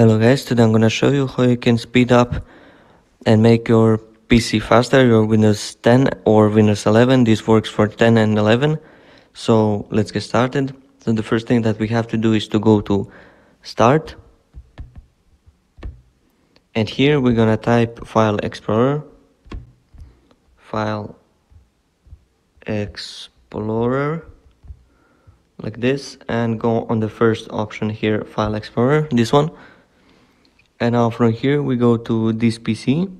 Hello guys, today I'm gonna show you how you can speed up and make your PC faster, your Windows 10 or Windows 11. This works for 10 and 11. So let's get started. So the first thing that we have to do is to go to Start. And here we're gonna type File Explorer. File Explorer like this and go on the first option here file explorer this one and now from here we go to this PC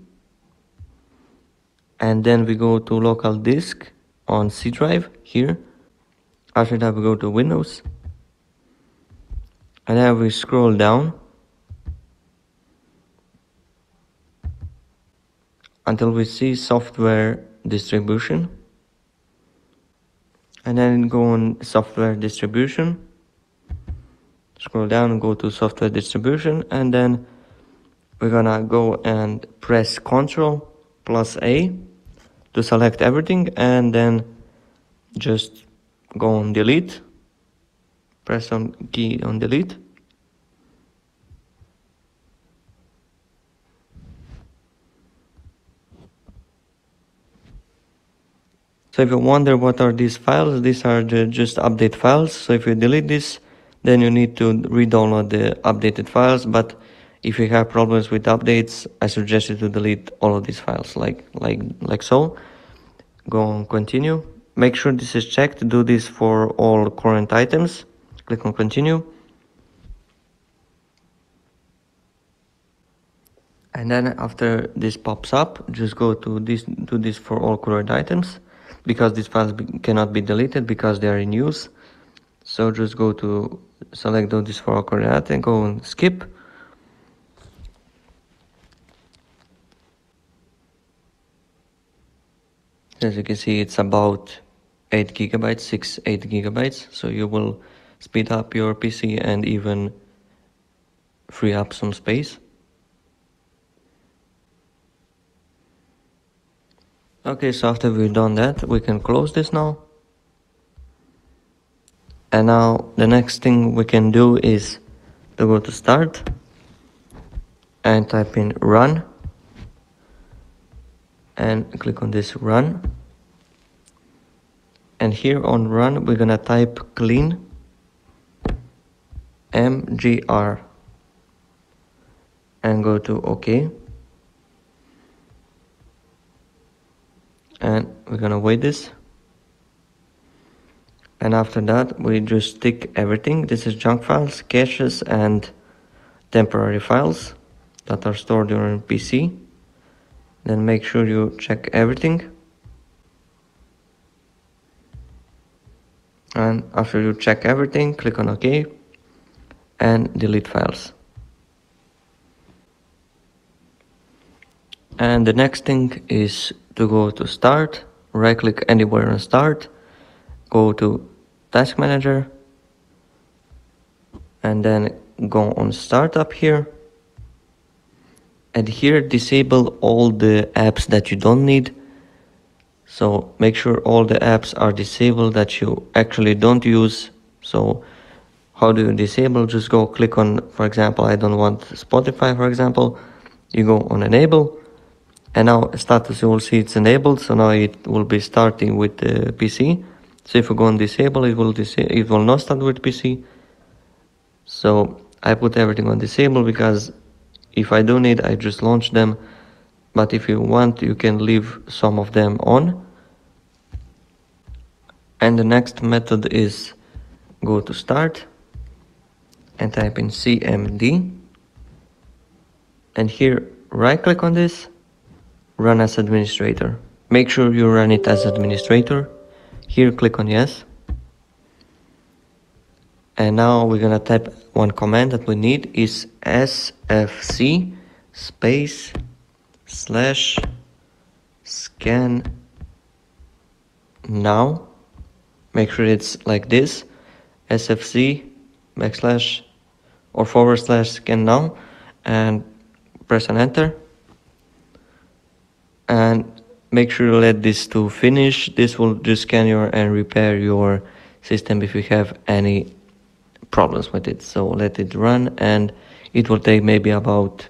and then we go to local disk on C drive here. After that we go to Windows. And then we scroll down until we see software distribution. And then go on software distribution. Scroll down and go to software distribution and then we're gonna go and press Ctrl plus A to select everything and then just go on delete press on key on delete So if you wonder what are these files, these are the just update files. So if you delete this, then you need to re-download the updated files. But if you have problems with updates, I suggest you to delete all of these files like, like, like so. Go on continue. Make sure this is checked. Do this for all current items. Click on continue. And then after this pops up, just go to this, do this for all current items because these files be, cannot be deleted because they are in use so just go to select all these four coordinates and go and skip as you can see it's about 8 gigabytes 6 8 gigabytes. So you will speed up your PC and even free up some space. Okay, so after we've done that, we can close this now. And now the next thing we can do is to go to start and type in run and click on this run. And here on run, we're gonna type clean mgr and go to OK. and we're gonna wait this and after that we just tick everything this is junk files caches and temporary files that are stored on PC then make sure you check everything. And after you check everything click on OK and delete files. And the next thing is to go to start. Right click anywhere on start. Go to task manager. And then go on startup here and here disable all the apps that you don't need. So make sure all the apps are disabled that you actually don't use. So how do you disable? Just go click on for example I don't want Spotify for example. You go on enable and now status you will see it's enabled. So now it will be starting with the PC so if you go on disable it will disable it will not start with PC so I put everything on disable because if I do need I just launch them but if you want you can leave some of them on and the next method is go to start and type in cmd and here right click on this run as administrator. Make sure you run it as administrator. Here click on yes. And now we're gonna type one command that we need is sfc space slash scan now. Make sure it's like this. Sfc backslash or forward slash scan now. And press on enter. And make sure to let this to finish. This will just scan your and repair your system if you have any problems with it. So let it run and it will take maybe about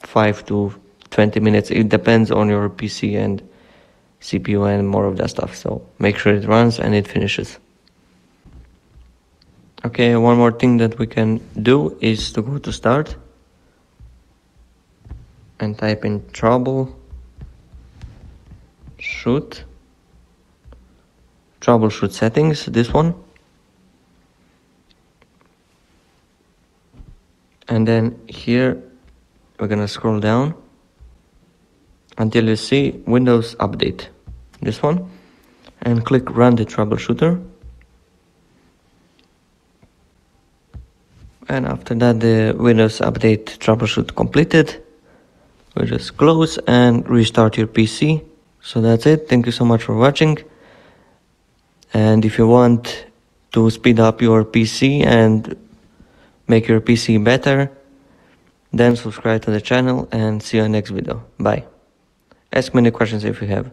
5 to 20 minutes. It depends on your pc and cpu and more of that stuff. So make sure it runs and it finishes. Okay one more thing that we can do is to go to start and type in trouble shoot troubleshoot settings this one and then here we're gonna scroll down until you see Windows Update. This one. And click run the troubleshooter. And after that the Windows Update troubleshoot completed. We just close and restart your PC so that's it. Thank you so much for watching. And if you want to speed up your PC and make your PC better then subscribe to the channel and see you in the next video. Bye. Ask me any questions if you have